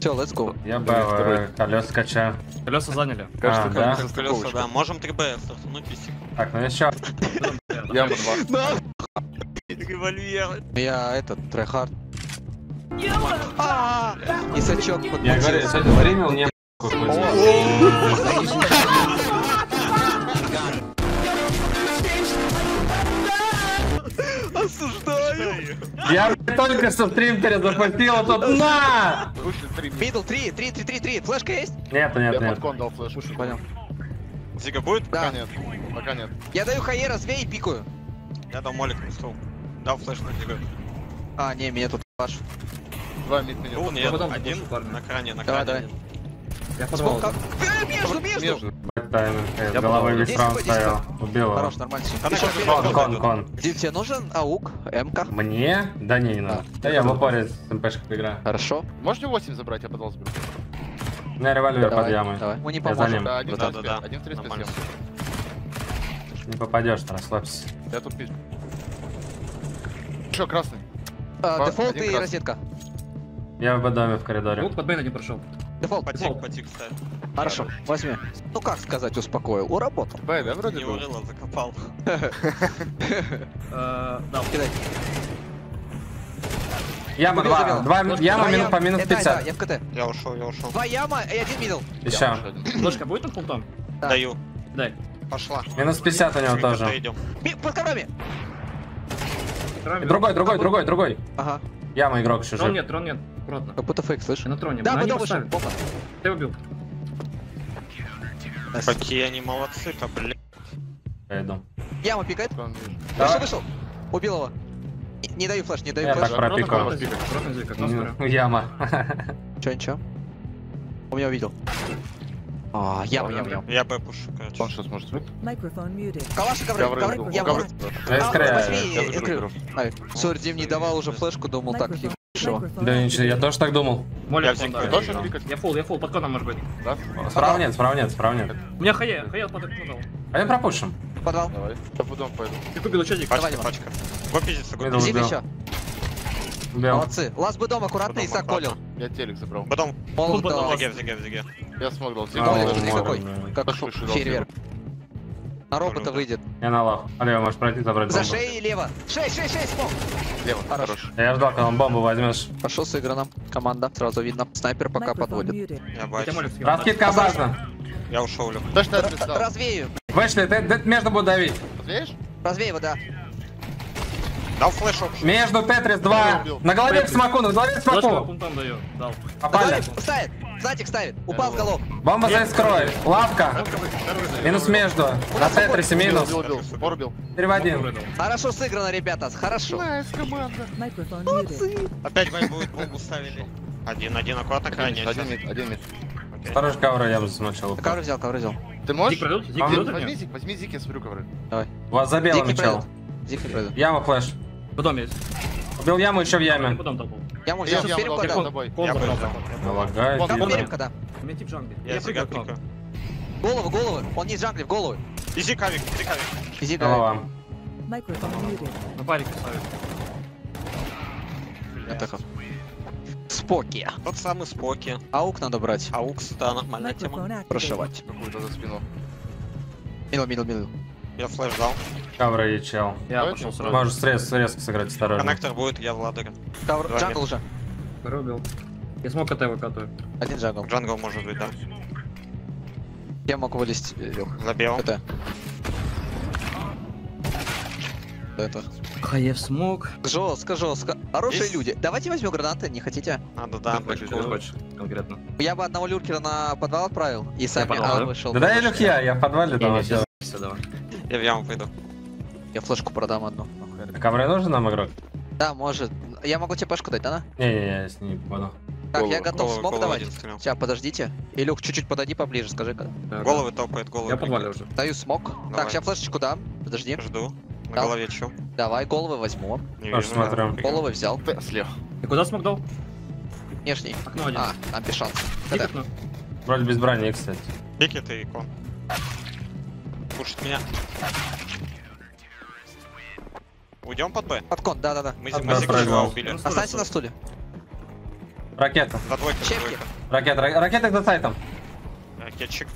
Все, let's go. Я бы э, колес качаю. Колеса заняли. Кажется, А, да? Колеса, да. Можем 3Б стартануть секунд. Так, ну еще. Яма 2. Револьвер. Я этот, tryhard. А, И сачок Я говорю, я подмутился. сегодня стримил, не Осуждаю. Я только что стрим перезапустил, а тут на! Вышли 3 Мидл, 3, 3, 3, 3, 3. Флешка есть? Нет, нет, Я нет. под кон дал флеш. Понял. Зига будет? Пока Да. нет. Пока нет. Я даю хайе, развей и пикаю. Я дал молик на стол. Дал флеш на Зига. А, не, меня тут ваш. Два мид меня. Был нет, один на кране, на кране. давай. Я подвал. Э, Между, между. Э, Я головой весь раунд стоял. Убил его. Хорош, нормально. Кон, кон, кон. Дим, тебе нужен аук, МК? Мне? Да не, не надо. Да я в упоре с МПшкой играю. Хорошо. Можете 8 забрать, я подвал заберу. У меня револьвер под Давай, ямой. давай. Мы не поможем. Да, один в Да, 35, да, да. один в 35. Нормально. Не попадешь, расслабься. Я тут пишу. Че, красный? А, Дефолт и розетка. Я в доме в коридоре. Лук под бейн один прошел. Дефолт. Потик, потик ставит. Хорошо, возьми. Ну как сказать, успокоил. Уработал. Б, да, вроде Не был? закопал. Э, Да, Кидай. Яма Убил, 2, забил. 2, Два яма минут ям- по минус Это, да, 50. я в КТ. Я ушел, я ушел. Два яма и один мидл. Еще. флешка будет над пунктом? Да. Даю. Дай. Пошла. Минус 50 у него Как-то тоже. Ми- Под коврами. Трон, Другой, другой, другой, другой. Ага. Яма игрок еще Трон нет, трон нет. Аккуратно. Как будто фейк, слышишь? Я на троне. Да, вышел. поставят. Бомба. Ты убил. Какие они молодцы-то, блин. Я иду. Яма пикает. Вижу. Вышел, вышел. Убил его. Не, не даю флеш, не даю Я флеш. так пропикал. Ну. Яма. Чё, ничего? Он меня увидел. А, яма, яма, яма. Я Б пушу, короче. Он сейчас может быть. Microphone muted. Калаши, ковры, Ковры, ковры, ковры, яма. Я А, Я заберу. Ай, Сори, Дим не давал уже флешку, думал так, Microphone Да ничего, я тоже так думал. Молик, Я да. Тоже? Я фул, я фул, под коном может быть. Да? Справа нет, справа нет, справа нет. У меня хае, хае под окном дал. Пойдем пропушим. Подвал. Давай. Я в дом пойду. Ты купил Зик? Пачка, Давай, пачка. Го пиздится, го Видел. пиздится. Зиг убил. еще. Убил. Молодцы. Лаз бы дом аккуратно, Потом Исак аккуратно. колил. Я телек забрал. Потом Молот дал. Я смог дал. А, смотри, можно, какой. Как фейерверк. На робота выйдет. Я на лав. Алло, можешь пройти забрать За бомбу. шеей лево. Шесть, шесть, шесть, смог. Лево. Хорош. Хорош. Я ждал, когда он бомбу возьмешь. Хорошо сыграно. Команда. Сразу видно. Снайпер пока подводит. Я Я бачу. Раскидка обратно. Я ушел, Люк. Точно. Развею. Вышли, ты, ты между будет давить. Отвеешь? Развей его, да. Дал флеш общий. Между Тетрис 2. Убил. На голове к смоку, на голове к смоку. Дал. Попали. Ставит. Знатик ставит. Упал с голов. Бомба за искрой. Лавка. Минус между. На Тетрисе минус. Убил, убил. Упор убил. 3 в 1. Хорошо сыграно, ребята. Хорошо. Найс, команда. Опять бай будет, бомбу ставили. Один, один, аккуратно крайне. Один мид, один мид. Осторожно, ковра я бы засмочил. Ковры взял, ковры взял. Ты можешь? Зик А, пройдут? Возьми зик, возьми зик, я смотрю ковры. Вот за белым Зиг не чел. пройдет. Зиг не пройдет. Яма флеш. В доме есть. Убил яму еще в яме. Потом был. Я ему Я взял я перемку дал дал. с тобой. Кон Я. Налагает. Там вон, перемка, да. У меня тип джангли. Я прыгаю к пикаю. Голову, голову. Он не джанглит, в голову. Изи кавик, изи кавик. Зиг Голова. Microphone muted. На парике ставит. Споки. Тот самый Споки. Аук надо брать. Аукс, да, нормальная тема. Прошивать. Какую-то за спину. Мидл, мидл, мидл. Я флеш дал. Ковра и чел. Я Давай пошел сразу. Можешь срез, резко сыграть осторожно. Коннектор будет, я. Ковр- Два Джангл уже. Второй убил. Я смог КТ выкатываю. Один джангл. Джангл может быть, да. Я мог вылезть, э, Лёх. Забил. Это. Это. Хаев смог. Жестко, жестко. Хорошие Есть? люди. Давайте возьмем гранаты, не хотите? Надо, да. Хочешь, хочешь, конкретно. Я бы одного люркера на подвал отправил, и сами подвал, А да? вышел. Да дай Илюх я, я в подвале вообще. все, давай. Я в яму пойду. Я флешку продам одну. А ковры нужен нам игрок? Да, может. Я могу тебе пешку дать, да? Не-не-не, я с ней попаду. Так, я Голову, готов. Голову, Смог голову давать? Сейчас, подождите. Илюх, чуть-чуть подойди поближе, скажи. когда. Так, Головы топает, головы. Я подвалил уже. Даю смог. Давай. Так, сейчас флешечку дам. Подожди. Жду. На Дал. голове чё? Давай, головы возьму. Не Тоже вижу, смотрю. да. Головы взял. Слева. Ты куда смог дал? Внешний. Окно один. А, там Да. окно. Вроде без брони, кстати. Пики ты икон. Пушит меня. Уйдем под Б. Под кон, да-да-да. Мы, мы чего убили. Ну, Останься на стуле. Ракета. За двойкой, за Чепки. двойкой. Ракета. ра- Ракета за сайтом. Ракетчик.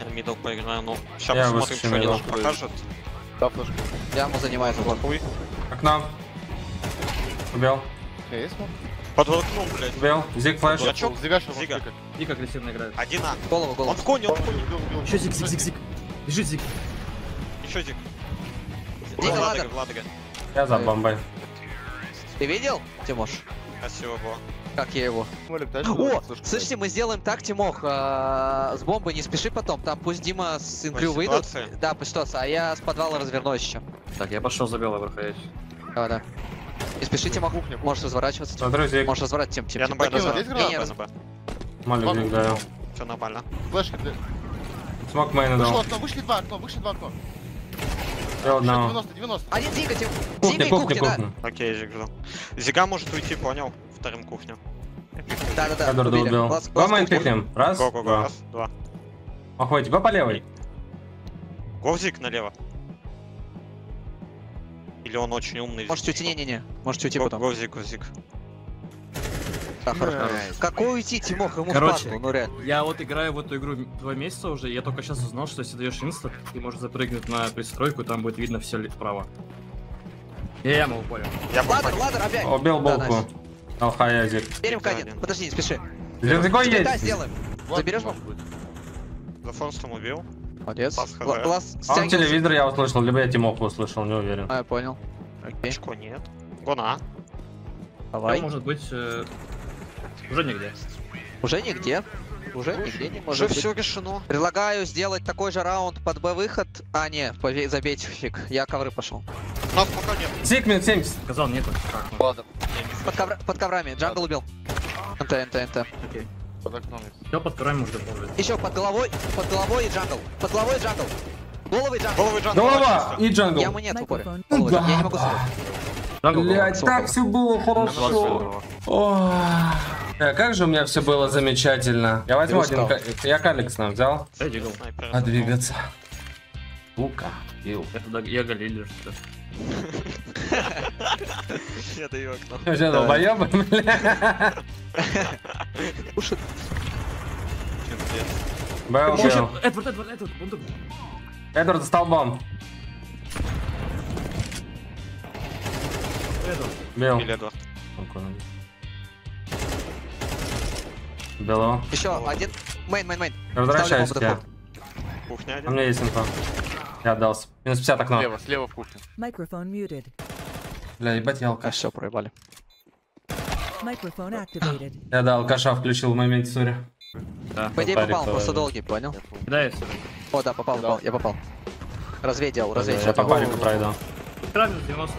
Я мидл поиграю, ну. Сейчас Я посмотрим, что они нам покажут. Да, флешку. Яму занимает угол. Хуй. Окно. Убил. Есть смог? Под окном, блядь. Убил. Зиг флэш. Дурачок. Зига, что Зига. Дик агрессивно играет. Один А. Голову, Он голову. в коне, он в коне. Еще зиг, зиг, зиг, зиг. Бежит зиг. Еще зиг. Дига, Владыга, ладер. Владыга. Я за бомбой. Ты видел, Тимош? Красиво было. Как я его? О, слышите, мы сделаем так, Тимох, а, с бомбой не спеши потом, там пусть Дима с инкрю выйдут. Да, по ситуации, а я с подвала развернусь еще. Так, я пошел за белого проходить. Давай, да. Не спеши, Тимох, Кухня. можешь разворачиваться. Смотрю, Зиг. Можешь разворачиваться, Тим, Тим, Я на Б, Б. Молик Зиг даю. Все нормально. Флешка для... Смог мейна Вышло дал. окно, вышли два окно, вышли два окно. Я одного. 90, 90. Один Тим. Кухня, Дима и кухня, кухня, да. кухня. Окей, Зиг ждал. Зига может уйти, понял? Вторым кухню. Да, да, да. Кадр убил. Два мейн кухня. пикнем. Раз, два. раз, два. Тебя по левой. Говзик налево. Или он очень умный? Можете уйти, не-не-не. Можете уйти Го- потом. Да, хорош, хорош. Какой уйти, Тимох, ему Короче, впадлу, ну реально. Я вот играю в эту игру два месяца уже, я только сейчас узнал, что если даешь инста, ты можешь запрыгнуть на пристройку, и там будет видно все вправо. Я яму упорю. Я Ладер, ладер, опять. Убил Да, булку. найс. Алхая Зиг. Берем Да, один. Подожди, не спеши. Зигой Тебе да, есть. сделаем. Заберешь может быть. За форстом убил. Молодец. Хз. Лас Он стягивался. телевизор я услышал, либо я Тимоху услышал, не уверен. А, я понял. Окей, Очко нет. Гона. давай. Там может быть... э, Уже нигде. Уже нигде. Уже нигде не Уже может быть. все решено. Предлагаю сделать такой же раунд под Б-выход. А, не, забейте фиг. Я ковры пошел. Нас пока нет. Зиг минут 70. Сказал, нету. Ладно, Под, ковра- под коврами. Джангл убил. НТ, НТ, НТ. окей. Под окном есть. Все под второй можно попробовать. Еще под головой, под головой и джангл. Под головой и джангл. Головы и джангл. Головы Джан. Голова и джангл. Ямы нет в упоре. Головы, Да, Я не могу. Джангл Блять, так все было хорошо. Э, Как же у меня все было замечательно. Я возьму один... Я каликс нам взял. А двигаться. Сука. Ил. Я туда, я галилер. Я даю окно. Все, долбоёбы, бля. Уши. Б убил. Эдвард, Эдвард, Эдвард, бундук. Эдвард за столбом. Эдвард. Бил. Или Эдвард. Его. Еще один. Main, main, main. Возвращаюсь к тебе. Кухня У один. меня есть инфа. Я отдался. Минус 50 окно. Слева, слева в кухне. Microphone muted. Бля, ебать я А, алкаш. все, проебали. Microphone activated. Я да, алкаша включил в моменте, сори. Да. По идее попал, просто да. долгий, понял? Кидается. О, да, попал, попал, я попал. Развей делал, развей. Я по парику пройду. Травмин 90.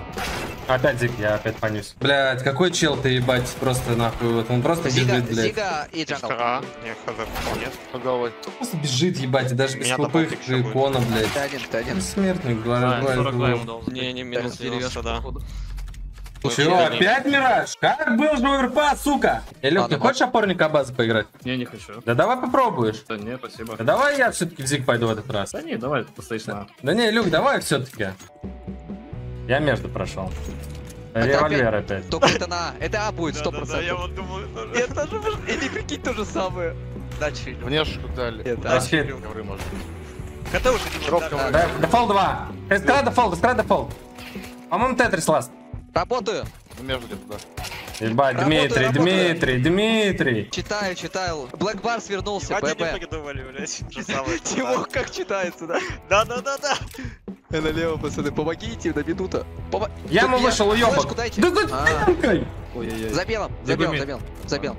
Опять зиг, я опять понюсь. Блять, какой чел ты, ебать, просто нахуй, вот он просто Зига, бежит, блядь. Зига и джангл. Вторая. Не, хз. О, нет. Головой. Просто бежит, ебать, и даже без тупых икона, блядь. Ты один, ты один. Смертник, А, говорю, 42 ему дал. Не, не, минус 90, да. Чего, опять Мираж? Как был же оверпас, сука? Илюк, не хочешь опорника базы поиграть? Не, не хочу. Да давай попробуешь. Да не, спасибо. Да давай я все-таки в зиг пойду в этот раз. Да не, давай, ты постоишь на... Да не, Илюк, давай все-таки. Я между прошел. Это Револьвер опять. Только это на... Это А будет, сто Да, я процентов. вот думаю, тоже. Я тоже, или прикинь то же самое. Да, чилю. Внешку дали. Это. Ковры может. КТ уже не дефолт 2. Эскара дефолт, эскара дефолт. По-моему, Тетрис ласт. Работаю. Между где-то, да. Ебать, Работаю, Дмитрий, работаю. Дмитрий, Дмитрий. Читаю, читаю. Блэк Барс вернулся, ББ. Тимох, как читается, да? Да, да, да, да. Я налево, пацаны, помогите на минуту. Помо... Я ему вышел, дайте. Да да А. тянкай. Ой-ой-ой. Забел, забел, Загуми. забел, забел.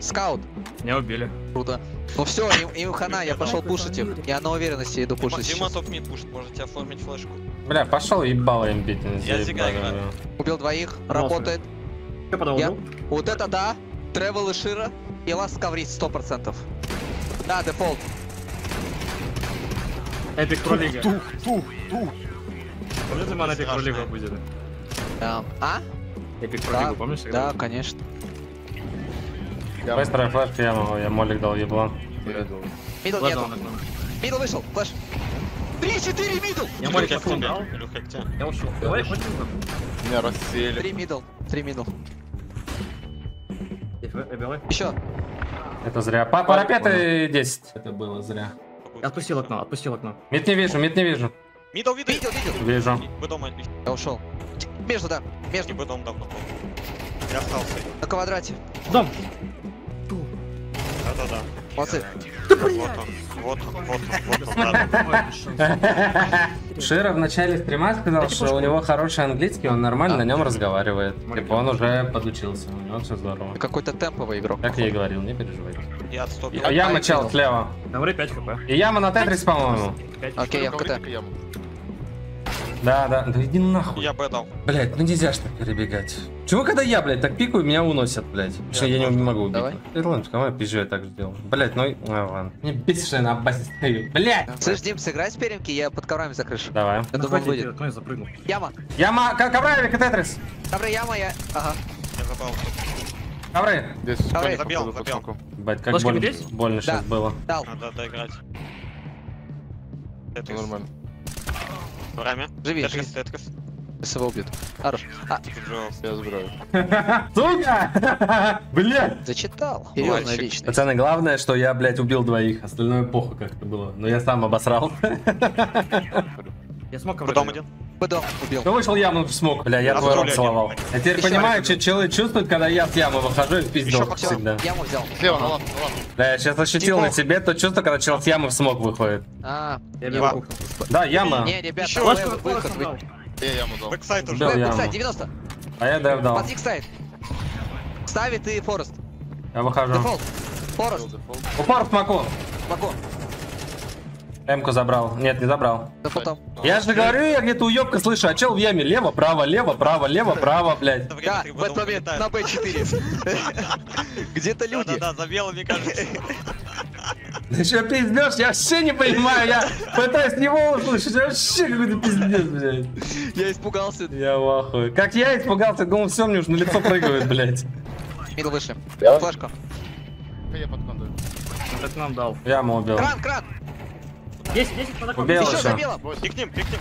Скаут. Меня убили. Круто. Ну все, им, им хана, я пошел пушить их. Я на уверенности иду пушить Дима top mid пушит, можете оформить флешку. Бля, пошел ебало им бить. Я играю. Убил двоих, работает. Я- Вот это да. Travel и Широ. И last коврит, сто процентов. Да, дефолт. Эпик Про Лига. Тух, тух, тух. Помните, мы на Эпик Про Страшно. Лигу выйдели? Да. А? Эпик Про Да, помнишь? Да, конечно. Я Быстрая флешка, я могу, я молик дал еблан. Middle нету. Middle вышел, flash. 3-4 middle! Я молик к тебе. Илюха, к тебе. Я ушел. Давай, хватит. Меня рассеяли. 3 middle, 3 middle. Еще. Это зря. По парапеты 10. Это было зря. Отпустил окно, отпустил окно. Mid не вижу, mid не вижу. Middle, видел? Видел, видел. Вижу. Вы дома, Я ушел. Между, да. Между. вы дома давно. Я остался. На квадрате. Дом! Да-да-да. Молодцы. Вот он, вот он, вот он, вот он. да. Шира в начале стрима сказал, что у него хороший английский, он нормально на нем разговаривает. Типа он уже подучился, у него все здорово. Какой-то темповый игрок. Как я и говорил, не переживайте. Я отступил. А яма я слева. Ковры 5 хп. И яма на тетрис, по-моему. 5 Окей, я в КТ. Да, да. Да иди нахуй. Я Б дал. Блять, ну нельзя ж так перебегать. Чего, когда я, блядь, так пикаю, меня уносят, блядь. Что я не, не могу убить. Давай. Ирландец, кому я пизжу, я так сделал. Блять, ну, и- а, ладно. Мне бесит, что я на басе стою. Блять! Слышь, Дим, сыграй с перемки, я под коврами за крышу. Давай. Я думаю, он выйдет. окно и запрыгнул. Яма. Яма, коврами, тетрис. Добрый, яма, я... Ага. Я забрал. Ковры. Здесь коник забил, забил. Бать, как Ложки больно, здесь? больно сейчас было. Дал. Надо доиграть. Ну, Тетрис. Нормально. Время. Живи, Тетрис, живи. Тетрис. Сейчас его убьют. Хорош. А, Я забираю. Сука! Блять! зачитал. Серьезная личность. Пацаны, главное, что я, блядь, убил двоих. Остальное похуй как-то было. Но я сам обосрал. Я смог дом бил. один? Бэдом убил. Кто вышел яму в смог? Бля, я твой рот целовал. Я теперь Еще понимаю, что человек чувствует, когда я с ямы выхожу и в Всё, всегда. яму взял. Слева, лапу. Бля, я сейчас ощутил Типа- на себе то чувство, когда человек с ямы в смог выходит. А, Я. Да, яма. Не, ребята, Еще выход. флешку вы- дал. Я яму дал. Бэксайд уже. Бэксайд, 90. А я дэв дал. Под сайд. Ставит и Форест. Я выхожу. Дефолт. Форест. Упор в смоку. Мако. Эмку забрал. Нет, не забрал. Дефолтом. Я же говорю, я где-то уебка слышу, а чел в яме. Лево, право, лево, право, лево, право, блядь. Да, в этот момент на Б4. Где-то люди. Да-да-да, за белыми кажется. Ты что пиздешь? Я вообще не понимаю, я пытаюсь него услышать, вообще какой-то пиздец, блядь. Я испугался. Я в ахуе. Как я испугался, думал, все, мне уж на лицо прыгают, блядь. Мидл вышли. Флешка. Я под кондой. Это нам дал. Яму убил. Кран, кран. 10, 10 под окном. Убил Еще еще. забила. Пикнем, пикнем.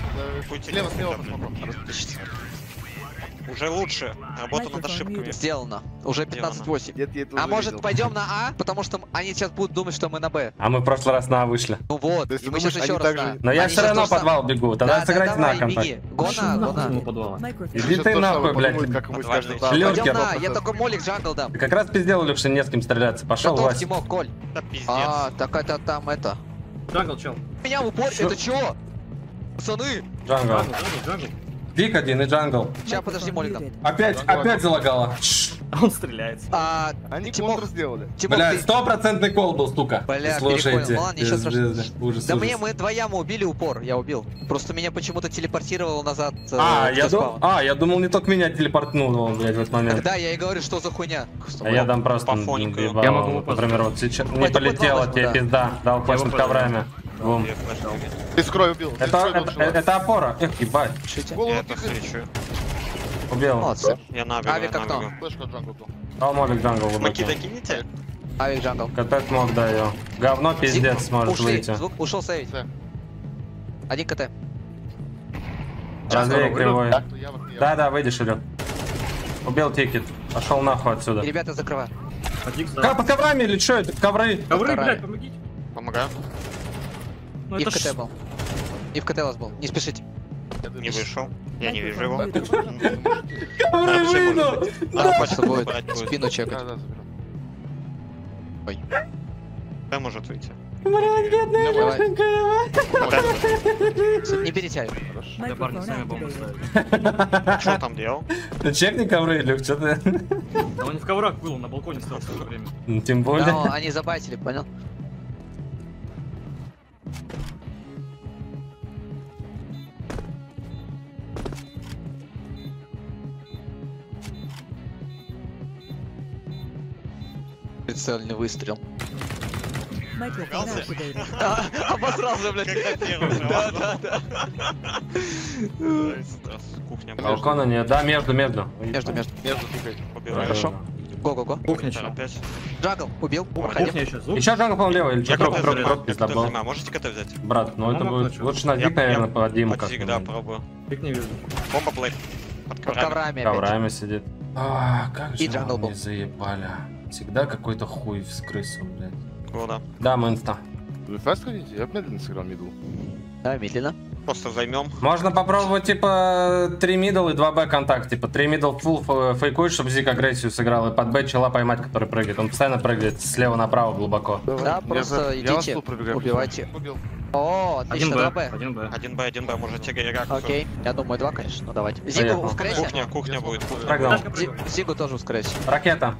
Слева, слева. Уже лучше. Работа над ошибками. Сделано. Уже 15-8. Нет, я это А может пойдем на А? Потому что они сейчас будут думать, что мы на Б. А мы в прошлый раз на А вышли. Ну вот, и мы сейчас еще раз на Но я все равно подвал бегу. Тогда Да, сыграйте да, на контакт. беги. Го Пошел на, го нахуй на. ему подвала. Иди ты нахуй, блядь. сто я только молик jungle дам. Как раз пиздел, Леша, не с кем стреляться. Пошел, Готов, Вась. Тимок, Коль. А, так это там это. Jungle, чел. Меня в упор, это чего? Пацаны, Джангл. Дик один и джангл. сейчас подожди, молик дам. Опять, опять залагало. А Он стреляется. А, Они Тимох, контр сделали. Тимок, Бля, ты- стопроцентный кол был, стука. Бля, Слушайте. Ладно. Ужас, Да ужас. мне мы двоям убили упор, я убил. Просто меня почему-то телепортировало назад. э, А, в я думал, а, я думал, не только меня телепортнул, он, блядь, в этот момент. Да, я и говорю, что за хуйня. А я там просто По Я могу например, вот сейчас не полетело, тебе пизда, дал флеш над коврами. Дал. Ты скрой убил. ты Это, это, это опора. Эх, ебать, Пишите. Голову Я это встречу. убил. Молодцы. Я набегаю, Авик окно. набегаю. Флешку от джангла был. Дал мобик джангл глубокий. докинете? Авик джангл. КТ смог даю. Говно пиздец может Ушли, выйти. звук ушел сейвить. Один КТ. Развей кривой. Да, да, выйдешь, Илюк. Убил тикет. Пошел нахуй отсюда. И ребята Как под коврами или что это? Ковры. Ковры, блядь, помогите. Помогаю. Ну И в КТ ж... был. И в КТ вас был. Не спешите. Не вышел. Я не вижу его. Ковры выйду. Просто почту будет спину чекать. Да, да, может выйти. Блядь, бедная. Лешенька. Не перетягивай. Я парни сами бомбу ставят. Что там делал? Ну чекни ковры, Илюк, что ты? Да он не в коврах был, он на балконе стоял все время. Ну, Тем более. Но они забайтили, понял? Прицельный выстрел. А, Обосрался, блядь. Да, да, да. Кухня. Балкона нет. Да, между, между. Между, между. Между. Хорошо. Го-го-го. Кухня. Опять. Джагл, убил. Кухня еще. Еще джангл, по-моему, левый. Или Я что, круг, Я пизда был. Можете КТ взять? Брат, ну это будет лучше на дик, наверное, по Диму Под как зиг, да, пробую. Пик не вижу. Бомба Блейк. Под Под коврами. опять. Коврами сидит. А, как же они заебали. Всегда какой-то хуй вскрысил, блядь. Куда? Да, мы инста. Вы фаст хотите? Я медленно сыграл миду. Да, медленно. Просто займем. Можно попробовать, типа, 3 мидл и 2 б контакт. Типа, 3 мидл фул фейкует, чтобы Зик агрессию сыграл. И под б чела поймать, который прыгает. Он постоянно прыгает слева направо глубоко. Да, Я просто я идите, пробегаю. убивайте. Убил. О, Один отлично, Б, 2Б. один Б. 1Б, 1Б, можете реакцию. Окей, я думаю, два, конечно, ну давайте. Зигу Поехал. ускоряйся. Кухня, кухня будет. Прыгнул. Зи- Зигу тоже ускоряйся. Ракета.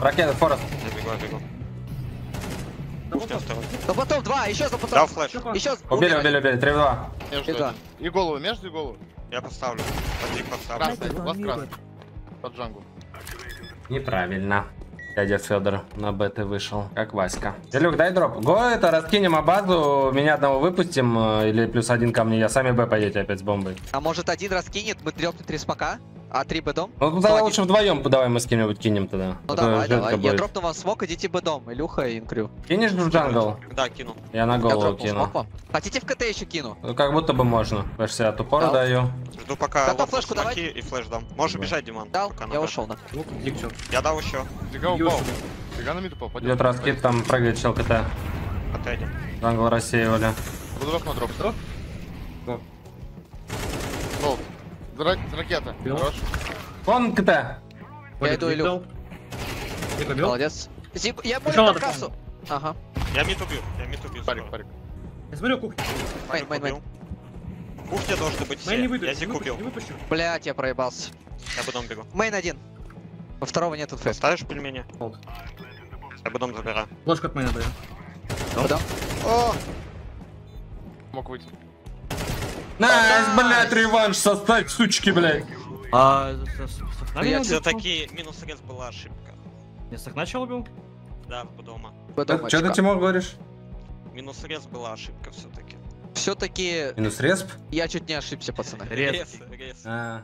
Ракета, Форест. Я бегу, я бегу. Кухня второй. Ну потом два, еще за потом. Дал флеш. Еще. Убили, убили, убили. 3-2. Между Беда. один. И голову, между и голову. Я поставлю. Один поставлю. Красный, muted. красный. Под джангу. Неправильно. Дядя Федор на беты вышел, как Васька. Илюк, дай дроп. Го, это раскинем а базу, меня одного выпустим, э, или плюс один ко мне, я сами Б пойдете опять с бомбой. А может один раскинет, мы трёпнем три спака, а три бедом? Ну тогда лучше вдвоем давай мы с кем-нибудь кинем тогда. Ну А то давай, давай. Я будет. дропну вам смок, идите бедом. Илюха и инкрю. Кинешь в джангл? Да, кину. Я на Я голову дропнул кину. вам. Хотите в КТ еще кину? Ну, как будто бы можно. Потому я от упора Дал. даю. Жду пока лопну флешку смоки и флеш дам. Можешь Давай. бежать, Диман. Дал, пока я ушел на. Дик, чё? Я дал еще. Фига Юж. упал. Фига на миду попадет. Идет раскид, там прыгает чел КТ. Отойди. Джангл рассеивали. Буду вас на дроп. Что? Го. Ра- Ракета. Бил. Хорош. Вон КТ. Я иду, убил? Молодец. Зигу, я надо, по кассу. Ага. Я мид убил. Я мид убил. Парик, парик. Я смотрю кухню. Мейн, мейн, мейн. Кухня должны быть Мейн не выйду, Я не зик убил. Блять, я проебался. Я бы дом бегу. Мейн один. Во второго нету фрест. Ставишь пельмени? Болт. Я дом забираю. Ложку от мейна даю. Бедом. О! Мог выйти. Найс, блядь, реванш составь, сучки, блядь. А? Все-таки минус рез была ошибка. Я с окна чел убил? Да, в дома. Бедом Что ты, Тимур, говоришь? Минус рез была ошибка все-таки. Все-таки Минус респ? я чуть не ошибся, пацаны. Рез. А,